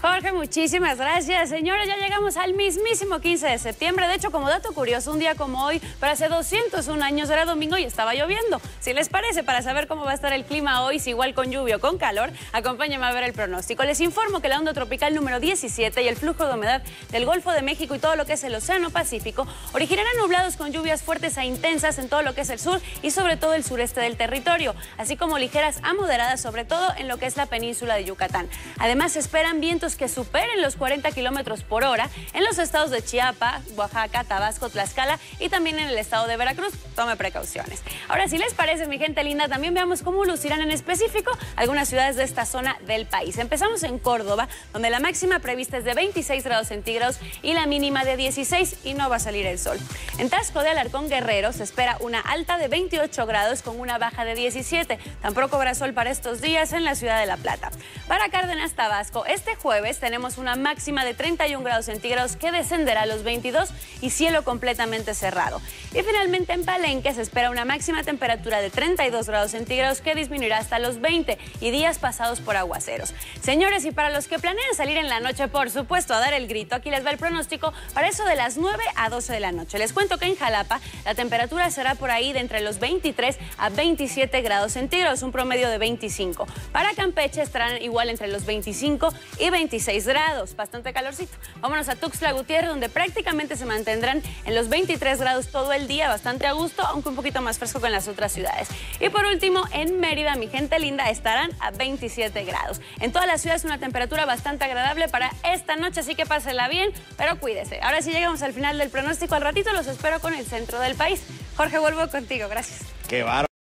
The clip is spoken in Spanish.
Jorge, muchísimas gracias. Señores, ya llegamos al mismísimo 15 de septiembre. De hecho, como dato curioso, un día como hoy, pero hace 201 años era domingo y estaba lloviendo. Si les parece, para saber cómo va a estar el clima hoy, si igual con lluvia o con calor, acompáñenme a ver el pronóstico. Les informo que la onda tropical número 17 y el flujo de humedad del Golfo de México y todo lo que es el Océano Pacífico originarán nublados con lluvias fuertes e intensas en todo lo que es el sur y sobre todo el sureste del territorio, así como ligeras a moderadas, sobre todo en lo que es la península de Yucatán. Además, esperan vientos que superen los 40 kilómetros por hora en los estados de Chiapas, Oaxaca, Tabasco, Tlaxcala y también en el estado de Veracruz. Tome precauciones. Ahora, si les parece, mi gente linda, también veamos cómo lucirán en específico algunas ciudades de esta zona del país. Empezamos en Córdoba, donde la máxima prevista es de 26 grados centígrados y la mínima de 16 y no va a salir el sol. En Tasco de Alarcón Guerrero se espera una alta de 28 grados con una baja de 17. Tampoco habrá sol para estos días en la ciudad de La Plata. Para Cárdenas, Tabasco, este jueves tenemos una máxima de 31 grados centígrados que descenderá a los 22 y cielo completamente cerrado. Y finalmente en Palenque se espera una máxima temperatura de 32 grados centígrados que disminuirá hasta los 20 y días pasados por aguaceros. Señores, y para los que planean salir en la noche, por supuesto, a dar el grito, aquí les va el pronóstico para eso de las 9 a 12 de la noche. Les cuento que en Jalapa la temperatura será por ahí de entre los 23 a 27 grados centígrados, un promedio de 25. Para Campeche estarán igual entre los 25 y 25 26 grados, bastante calorcito. Vámonos a Tuxtla Gutiérrez, donde prácticamente se mantendrán en los 23 grados todo el día, bastante a gusto, aunque un poquito más fresco que en las otras ciudades. Y por último, en Mérida, mi gente linda, estarán a 27 grados. En toda la ciudad es una temperatura bastante agradable para esta noche, así que pásela bien, pero cuídese. Ahora sí llegamos al final del pronóstico, al ratito los espero con el centro del país. Jorge, vuelvo contigo, gracias. Qué bárbaro.